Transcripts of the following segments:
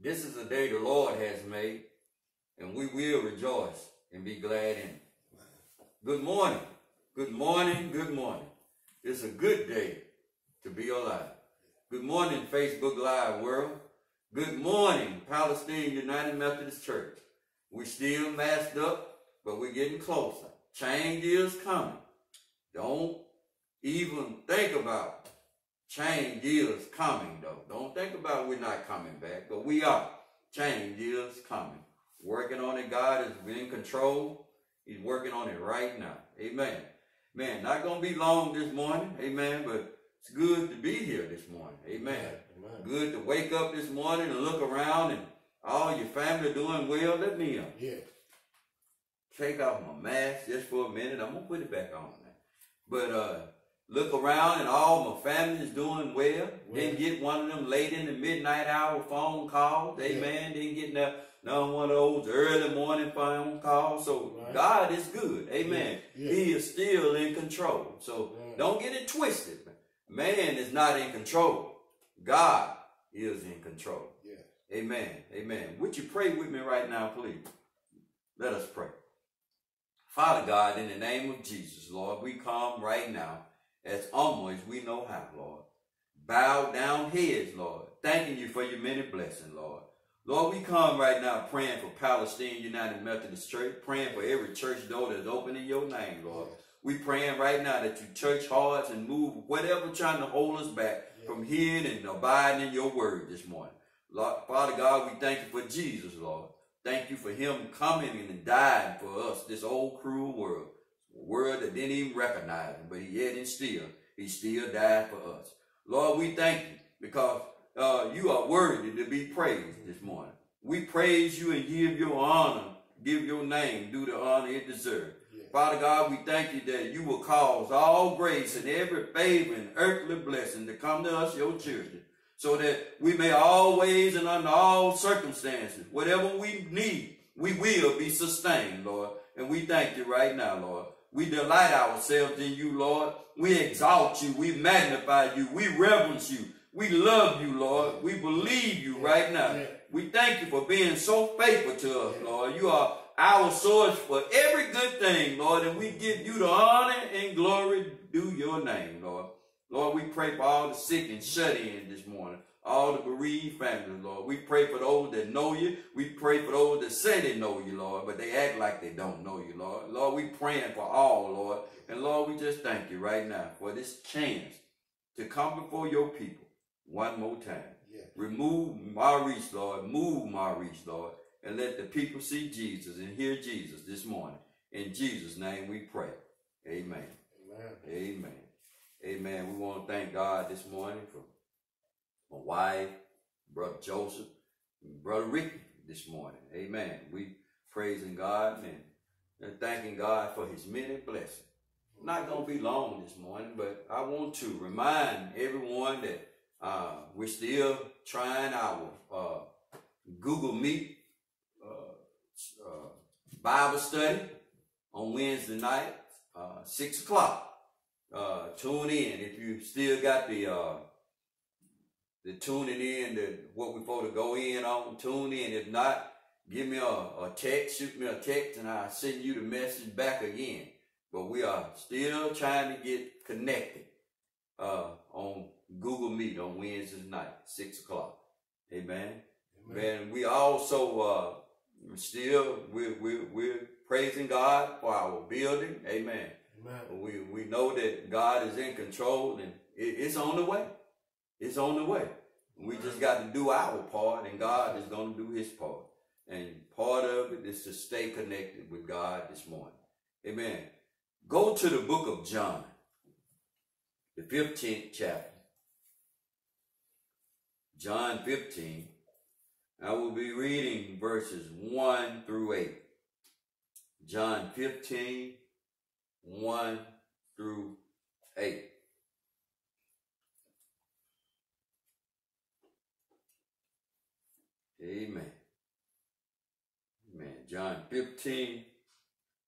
This is the day the Lord has made, and we will rejoice and be glad in it. Good morning. Good morning. Good morning. It's a good day to be alive. Good morning, Facebook Live world. Good morning, Palestine United Methodist Church. We're still masked up, but we're getting closer. Change is coming. Don't even think about change is coming though. Don't think about we're not coming back, but we are. Change is coming. Working on it. God is in control. He's working on it right now. Amen. Man, not gonna be long this morning. Amen. But it's good to be here this morning. Amen. Amen. Good to wake up this morning and look around and all your family doing well. Let me uh, yeah. take off my mask just for a minute. I'm gonna put it back on now. But uh look around and all my family is doing well. well. Didn't get one of them late in the midnight hour phone calls. Amen. Yeah. Didn't get no, no one of those early morning phone calls. So right. God is good. Amen. Yeah. Yeah. He is still in control. So don't get it twisted. Man is not in control. God is in control. Amen. Amen. Would you pray with me right now, please? Let us pray. Father God, in the name of Jesus, Lord, we come right now as always we know how, Lord. Bow down heads, Lord. Thanking you for your many blessings, Lord. Lord, we come right now praying for Palestine United Methodist Church, praying for every church door that's open in your name, Lord. We praying right now that you touch hearts and move whatever trying to hold us back from hearing and abiding in your word this morning. Lord, Father God, we thank you for Jesus, Lord. Thank you for him coming and dying for us, this old cruel world. A world that didn't even recognize him, but he yet and still, he still died for us. Lord, we thank you because uh, you are worthy to be praised this morning. We praise you and give your honor, give your name, do the honor it deserves. Father God, we thank you that you will cause all grace and every favor and earthly blessing to come to us, your children, so that we may always and under all circumstances, whatever we need, we will be sustained, Lord. And we thank you right now, Lord. We delight ourselves in you, Lord. We exalt you. We magnify you. We reverence you. We love you, Lord. We believe you right now. We thank you for being so faithful to us, Lord. You are our source for every good thing, Lord, and we give you the honor and glory due your name, Lord. Lord, we pray for all the sick and shut in this morning, all the bereaved families, Lord. We pray for those that know you. We pray for those that say they know you, Lord, but they act like they don't know you, Lord. Lord, we praying for all, Lord. And Lord, we just thank you right now for this chance to come before your people one more time. Yeah. Remove Maurice, Lord. Move Maurice, Lord and let the people see Jesus and hear Jesus this morning. In Jesus' name we pray. Amen. Amen. Amen. Amen. We want to thank God this morning for my wife, Brother Joseph, Brother Ricky this morning. Amen. We praising God and, and thanking God for his many blessings. Not going to be long this morning, but I want to remind everyone that uh, we're still trying our uh, Google Meet uh, Bible study on Wednesday night, uh, 6 o'clock. Uh, tune in if you still got the uh, the tuning in, the what we're supposed to go in on, tune in. If not, give me a, a text, shoot me a text, and I'll send you the message back again. But we are still trying to get connected uh, on Google Meet on Wednesday night, 6 o'clock. Amen. Amen. And we also uh, still we're, we're, we're praising God for our building. Amen. Amen. We, we know that God is in control and it, it's on the way. It's on the way. We just got to do our part and God is going to do his part. And part of it is to stay connected with God this morning. Amen. Go to the book of John, the 15th chapter. John 15, I will be reading verses 1 through 8. John 15, 1 through 8. Amen. Amen. John 15,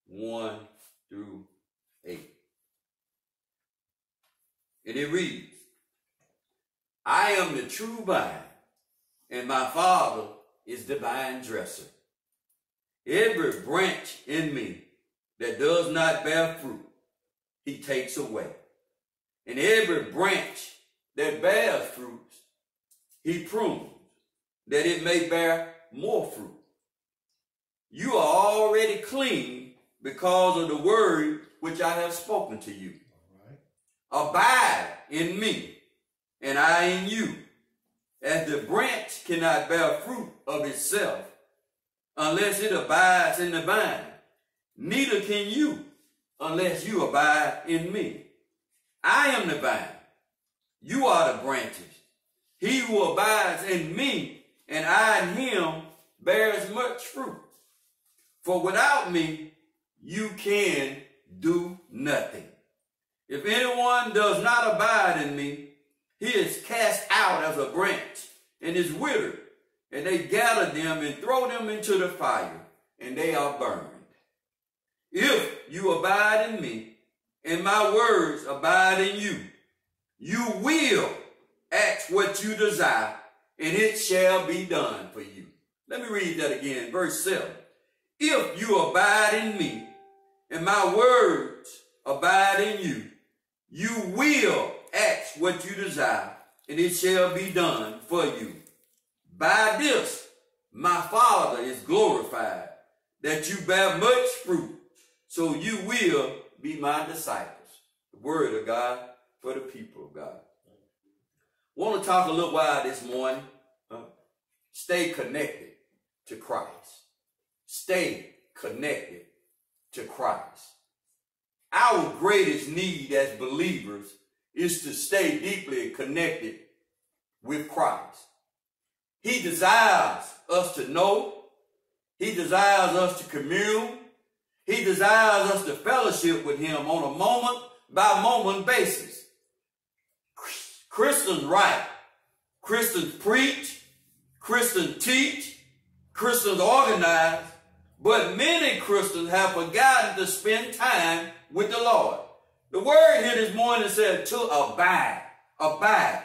1 through 8. And it reads, I am the true vine and my Father is the vine dresser. Every branch in me that does not bear fruit, he takes away. And every branch that bears fruit, he prunes, that it may bear more fruit. You are already clean because of the word which I have spoken to you. Abide in me, and I in you. As the branch cannot bear fruit of itself unless it abides in the vine, neither can you unless you abide in me. I am the vine. You are the branches. He who abides in me and I in him bears much fruit. For without me, you can do nothing. If anyone does not abide in me, he is cast out as a branch and is withered, and they gather them and throw them into the fire, and they are burned. If you abide in me, and my words abide in you, you will ask what you desire, and it shall be done for you. Let me read that again, verse 7. If you abide in me, and my words abide in you, you will ask what you desire, and it shall be done for you. By this, my Father is glorified, that you bear much fruit, so you will be my disciples. The word of God for the people of God. Want to talk a little while this morning. Uh, stay connected to Christ. Stay connected to Christ. Our greatest need as believers is to stay deeply connected with Christ. He desires us to know. He desires us to commune. He desires us to fellowship with him on a moment by moment basis. Christians write, Christians preach, Christians teach, Christians organize, but many Christians have forgotten to spend time with the Lord. The word here this morning said to abide, abide.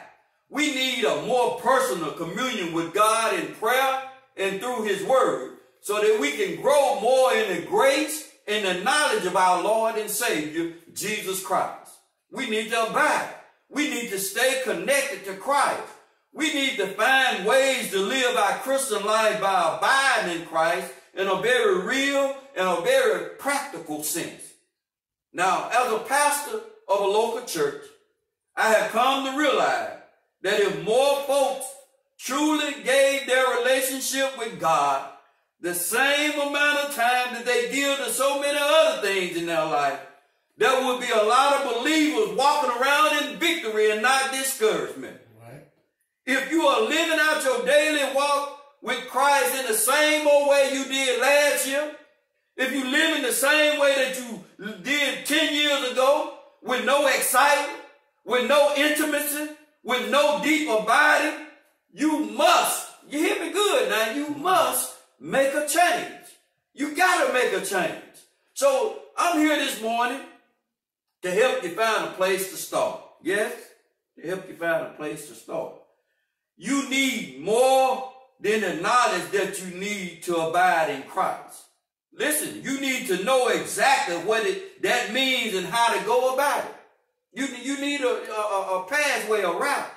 We need a more personal communion with God in prayer and through his word so that we can grow more in the grace and the knowledge of our Lord and Savior, Jesus Christ. We need to abide. We need to stay connected to Christ. We need to find ways to live our Christian life by abiding in Christ in a very real and a very practical sense. Now, as a pastor of a local church, I have come to realize that if more folks truly gave their relationship with God the same amount of time that they give to so many other things in their life, there would be a lot of believers walking around in victory and not discouragement. Right. If you are living out your daily walk with Christ in the same old way you did last year, if you live in the same way that you did 10 years ago, with no excitement, with no intimacy, with no deep abiding, you must, you hear me good now, you mm-hmm. must make a change. You gotta make a change. So I'm here this morning to help you find a place to start. Yes? To help you find a place to start. You need more than the knowledge that you need to abide in Christ. Listen, you need to know exactly what it, that means and how to go about it. You, you need a, a, a pathway, a route.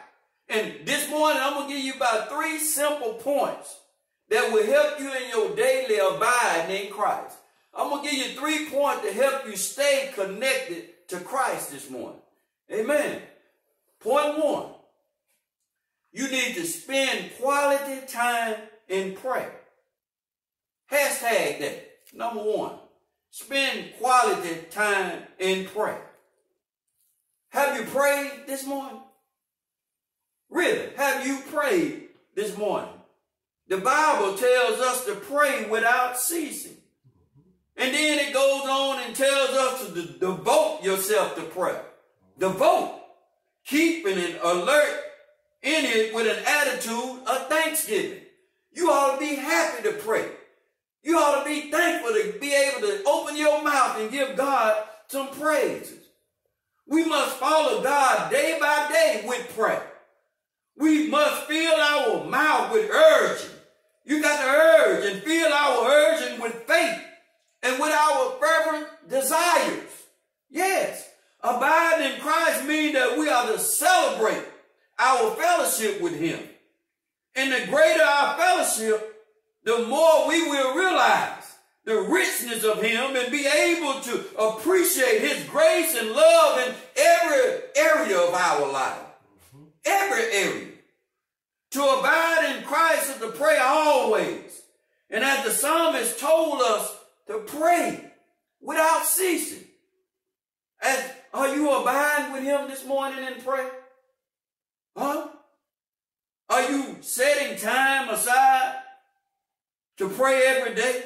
And this morning, I'm going to give you about three simple points that will help you in your daily abiding in Christ. I'm going to give you three points to help you stay connected to Christ this morning. Amen. Point one. You need to spend quality time in prayer. Hashtag that. Number one. Spend quality time in prayer. Have you prayed this morning? Really? Have you prayed this morning? The Bible tells us to pray without ceasing. And then it goes on and tells us to devote yourself to prayer. Devote. Keeping it alert in it with an attitude of thanksgiving. You ought to be happy to pray. You ought to be thankful to be able to open your mouth and give God some praises. We must follow God day by day with prayer. We must fill our mouth with urging. You got got to urge and fill our urging with faith and with our fervent desires. Yes, abide in Christ means that we are to celebrate our fellowship with him. And the greater our fellowship, the more we will realize the richness of him and be able to appreciate his grace and love in every area of our life. Every area. To abide in Christ is to pray always. And as the psalmist told us to pray without ceasing. As, are you abiding with him this morning in prayer? Huh? Are you setting time aside to pray every day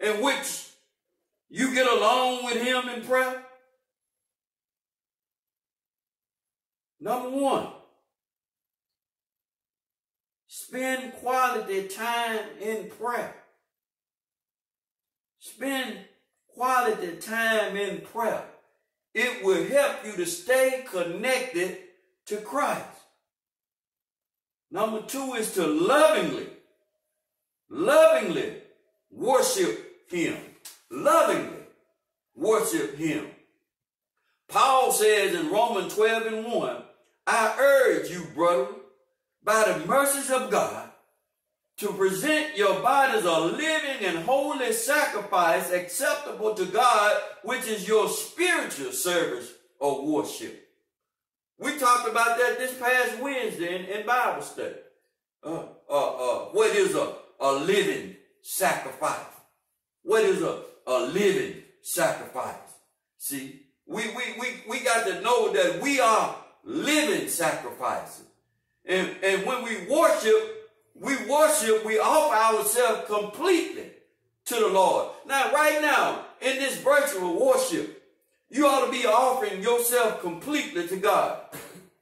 in which you get along with him in prayer? Number one, spend quality time in prayer. Spend quality time in prayer. It will help you to stay connected to Christ. Number two is to lovingly, lovingly worship him. Lovingly worship him. Paul says in Romans 12 and 1, I urge you, brethren, by the mercies of God, to present your bodies a living and holy sacrifice acceptable to God, which is your spiritual service or worship. We talked about that this past Wednesday in, in Bible study. Uh, uh, uh, what is a, a living sacrifice? What is a, a living sacrifice? See, we, we, we, we got to know that we are living sacrifices. And, and when we worship, we worship, we offer ourselves completely to the Lord. Now, right now, in this virtual worship, you ought to be offering yourself completely to God.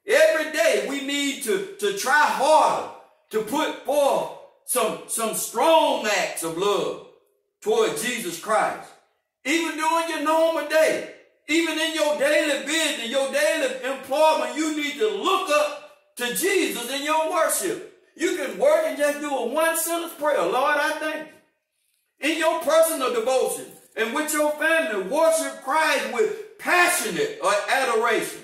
Every day we need to, to try harder to put forth some, some strong acts of love toward Jesus Christ. Even during your normal day, even in your daily business, your daily employment, you need to look up to Jesus in your worship. You can work and just do a one sentence prayer. Lord, I thank. In your personal devotion and with your family, worship Christ with passionate adoration.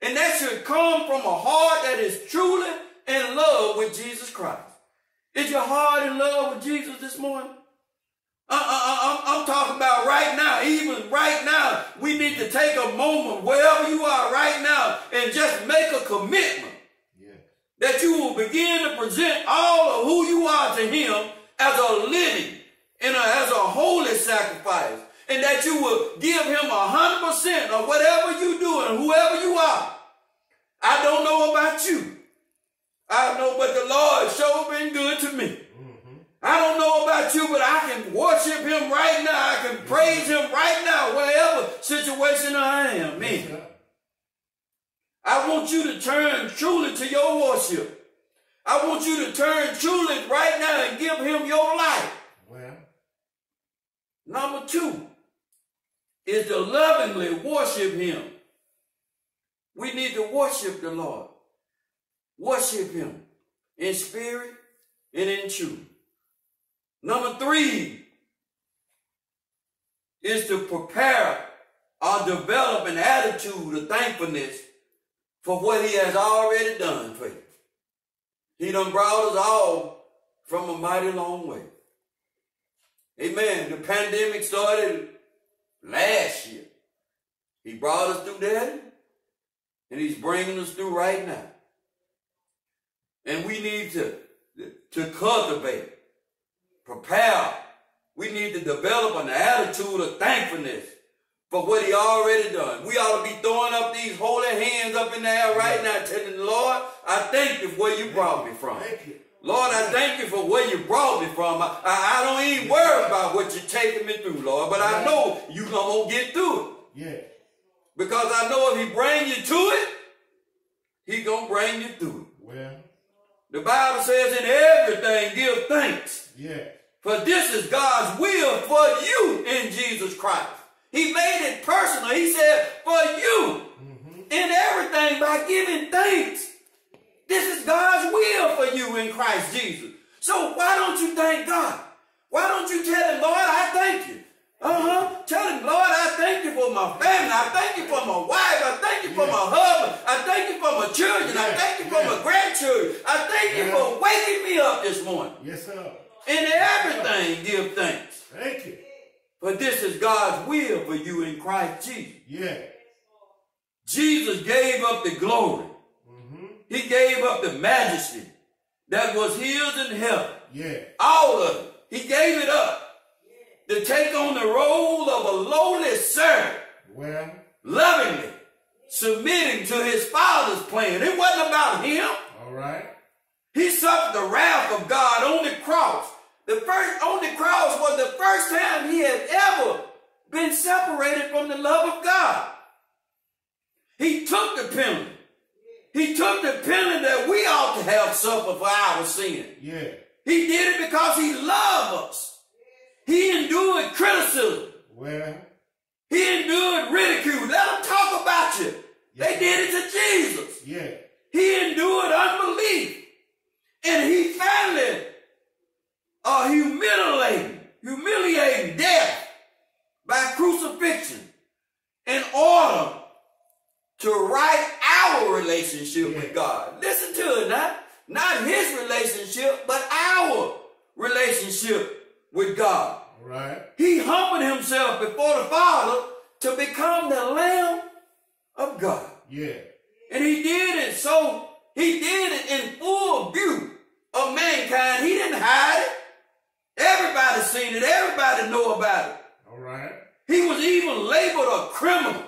And that should come from a heart that is truly in love with Jesus Christ. Is your heart in love with Jesus this morning? Uh, uh, uh, I'm, I'm, talking about right now, even right now, we need to take a moment wherever you are right now and just make a commitment that you will begin to present all of who you are to him as a living and as a holy sacrifice. And that you will give him a hundred percent of whatever you do and whoever you are. I don't know about you. I know, but the Lord sure been good to me. Mm-hmm. I don't know about you, but I can worship him right now. I can praise him right now, wherever situation I am in. I want you to turn truly to your worship. I want you to turn truly right now and give him your life. Well. Number two is to lovingly worship him. We need to worship the Lord. Worship him in spirit and in truth. Number three is to prepare or develop an attitude of thankfulness for what he has already done for you. He done brought us all from a mighty long way. Amen. The pandemic started last year. He brought us through that, and he's bringing us through right now. And we need to, to cultivate, prepare. We need to develop an attitude of thankfulness for what he already done. We ought to be throwing up these holy hands up in the air right now, telling the Lord, I thank you for where you brought me from. Lord, I thank you for where you brought me from. I, I, don't even worry about what you're taking me through, Lord, but I know you're going to get through it. Yeah. Because I know if he bring you to it, he going to bring you through it. Well. The Bible says in everything give thanks. Yeah. For this is God's will for you in Jesus Christ. He made it personal. He said, for you, mm-hmm. in everything by giving thanks. This is God's will for you in Christ Jesus. So why don't you thank God? Why don't you tell him, Lord, I thank you? Uh-huh. Tell him, Lord, I thank you for my family. I thank you for my wife. I thank you for my husband. I thank you for my children. I thank you for my grandchildren. I thank you for waking me up this morning. Yes, sir. In everything, give thanks. Thank you. For this is God's will for you in Christ Jesus. Yeah. Jesus gave up the glory. Mm-hmm. He gave up the majesty that was his in heaven. Yeah. All of it. He gave it up to take on the role of a lowly servant, Well, lovingly submitting to his father's plan. It wasn't about him. all right. He suffered the wrath of God on the cross. The first on the cross first time he had ever been separated from the love of God. He took the penalty. He took the penalty that we ought to have suffered for our sin. Yeah. He did it because he loved us. He endured criticism. Well, He endured ridicule. Let them talk about you. They did it to Jesus. yeah. He endured unbelief. And he finally uh, humiliating, humiliating death by crucifixion in order to right our relationship with God. Listen to it now. Not his relationship, but our relationship with God. Right. He humbled himself before the Father to become the Lamb of God. Yeah. And he did it so, he did it in full view of mankind. He didn't hide it. Everybody seen it. Everybody know about it. All right. He was even labeled a criminal.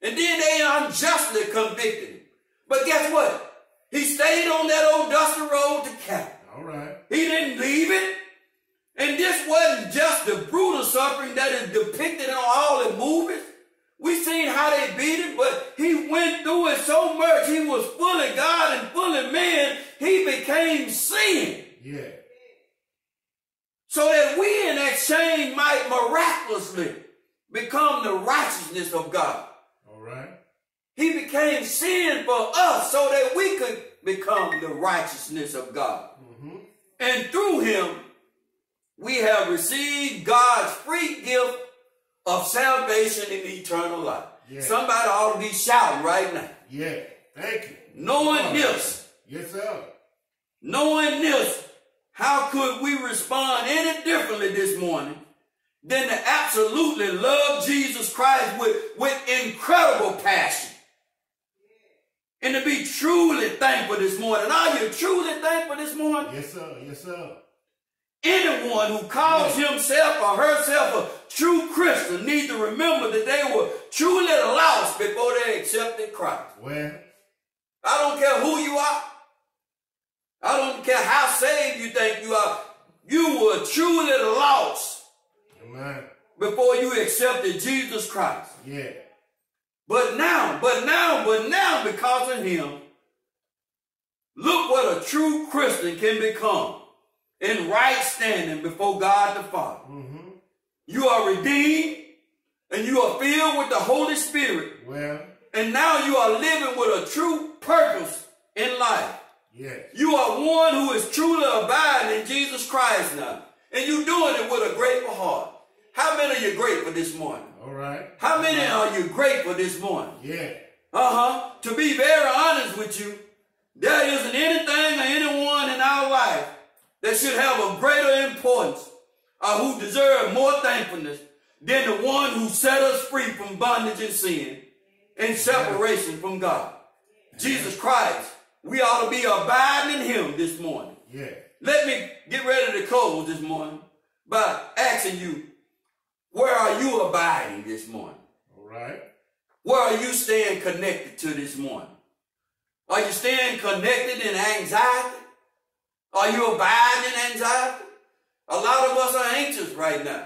And then they unjustly convicted him. But guess what? He stayed on that old dusty road to Calvary. All right. He didn't leave it. And this wasn't just the brutal suffering that is depicted on all the movies. We seen how they beat him, but he went through it so much. He was fully God and fully man. He became sin. Yeah. So that we in exchange might miraculously become the righteousness of God. All right. He became sin for us so that we could become the righteousness of God. Mm-hmm. And through him, we have received God's free gift of salvation and eternal life. Yeah. Somebody ought to be shouting right now. Yeah. Thank you. Knowing this, Yes, sir. knowing this, how could we respond any differently this morning than to absolutely love Jesus Christ with, with incredible passion? And to be truly thankful this morning. Are you truly thankful this morning? Yes, sir. Yes, sir. Anyone who calls himself or herself a true Christian needs to remember that they were truly lost before they accepted Christ. Well, I don't care who you are. I don't care how saved you think you are. You were truly lost amen. before you accepted Jesus Christ. Yeah. But now, but now, but now, because of him, look what a true Christian can become in right standing before God the Father. Mm-hmm. You are redeemed and you are filled with the Holy Spirit. Well, And now you are living with a true purpose in life. Yes. You are one who is truly abiding in Jesus Christ now. And you're doing it with a grateful heart. How many are you grateful this morning? All right. How many are you grateful this morning? Yeah. Uh-huh. To be very honest with you, there isn't anything or anyone in our life that should have a greater importance or who deserve more thankfulness than the one who set us free from bondage and sin and separation from God. Jesus Christ. We ought to be abiding in him this morning. Yeah. Let me get ready to close this morning by asking you, where are you abiding this morning? All right. Where are you staying connected to this morning? Are you staying connected in anxiety? Are you abiding in anxiety? A lot of us are anxious right now.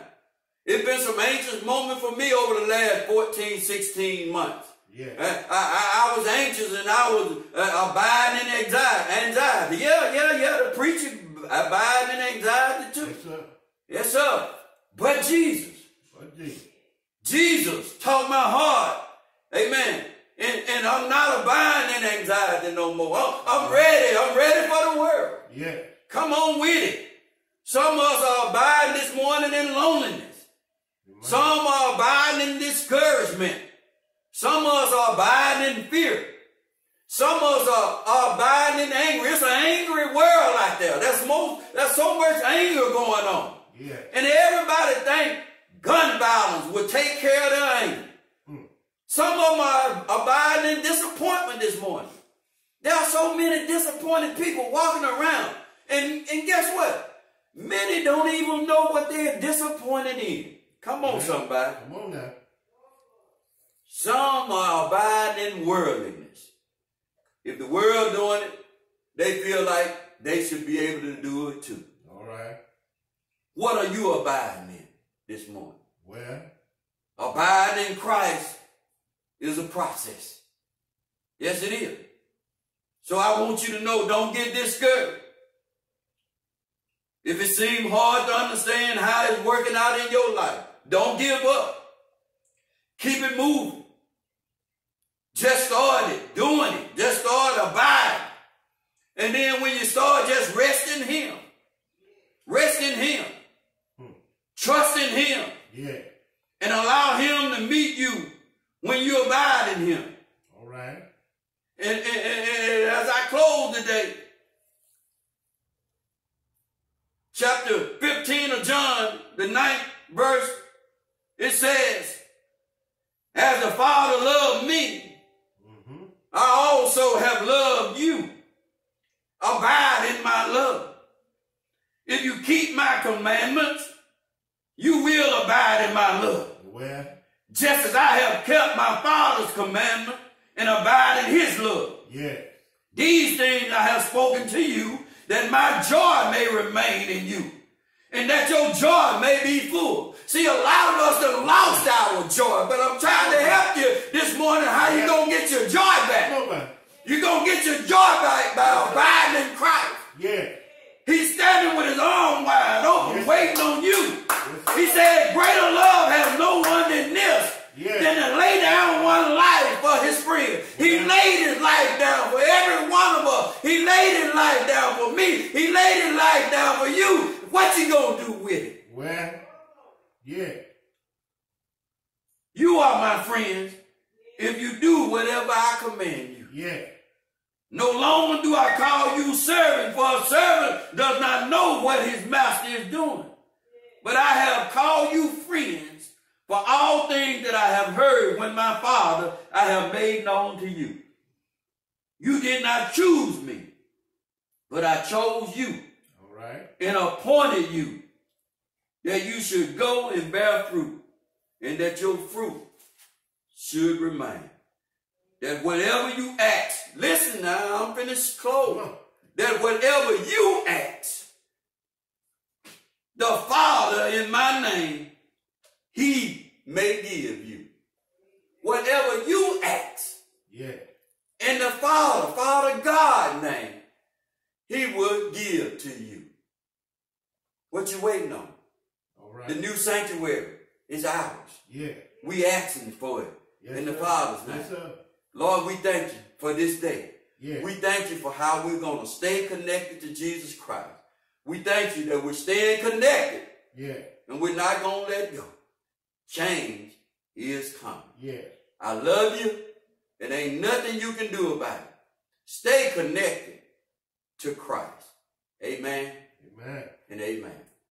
It's been some anxious moment for me over the last 14, 16 months. Yeah. I, I, I was anxious and I was uh, abiding in anxiety. anxiety. Yeah, yeah, yeah. The preacher abiding in anxiety too. Yes, sir. Yes, sir. But Jesus, What Jesus? Jesus taught my heart. Amen. And, and I'm not abiding in anxiety no more. I'm, I'm ready. I'm ready for the world. Yeah. Come on with it. Some of us are abiding this morning in loneliness. Amen. Some are abiding in discouragement. Some of us are abiding in fear. Some of us are, are abiding in anger. It's an angry world out there. There's most, there's so much anger going on. Yeah. And everybody think gun violence will take care of their anger. Hmm. Some of them are abiding in disappointment this morning. There are so many disappointed people walking around. And, and guess what? Many don't even know what they're disappointed in. Come on, somebody. Come on now. Some are abiding in worldliness. If the world doing it, they feel like they should be able to do it too. All right. What are you abiding in this morning? Well, Abiding in Christ is a process. Yes, it is. So I want you to know, don't get discouraged. If it seems hard to understand how it's working out in your life, don't give up. Keep it moving. Just start it, doing it. Just start abiding. And then when you start, just rest in Him. Rest in Him. Hmm. Trust in Him yeah. and allow him to meet you when you abide in him. All right. And, and- and- and as I close today, chapter 15 of John, the ninth verse, it says, As the Father loved me. I also have loved you. Abide in my love. If you keep my commandments, you will abide in my love. Well, just as I have kept my Father's commandment and abide in his love. yeah. These things I have spoken to you, that my joy may remain in you, and that your joy may be full. See, a lot of us have lost our joy, but I'm trying to help you this morning how you gonna get your joy back. Come on, man. You're gonna get your joy back by abiding in Christ. Yeah. He's standing with his arm wide open, Yes. waiting on you. Yes. He said, Greater love has no one than this, Yes. than to lay down one life for his friend. He laid his life down for every one of us. He laid his life down for me. He laid his life down for you. What you gonna do with it? Well, yeah. You are my friends if you do whatever I command you. Yeah. No longer do I call you servant, for a servant does not know what his master is doing. But I have called you friends, for all things that I have heard when my father I have made known to you. You did not choose me, but I chose you All right. and appointed you that you should go and bear fruit, and that your fruit should remain. That whatever you ask, listen now, I'm finished close. That whatever you ask, the Father in my name, He may give you. Whatever you ask, Yeah. in the Father, Father God name, He will give to you. What you waiting on? All right. The new sanctuary is ours. Yeah. We asking for it Yes, in the sir. Father's name. Yes. Lord, we thank you for this day. Yeah. We thank you for how we're going to stay connected to Jesus Christ. We thank you that we're staying connected Yeah. and we're not going to let go. Change is coming. Yeah. I love you and ain't nothing you can do about it. Stay connected to Christ. Amen Amen. and amen.